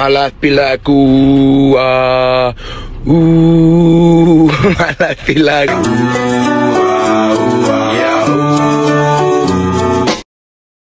malas pilaku. Ah, uh, uh malas pilaku.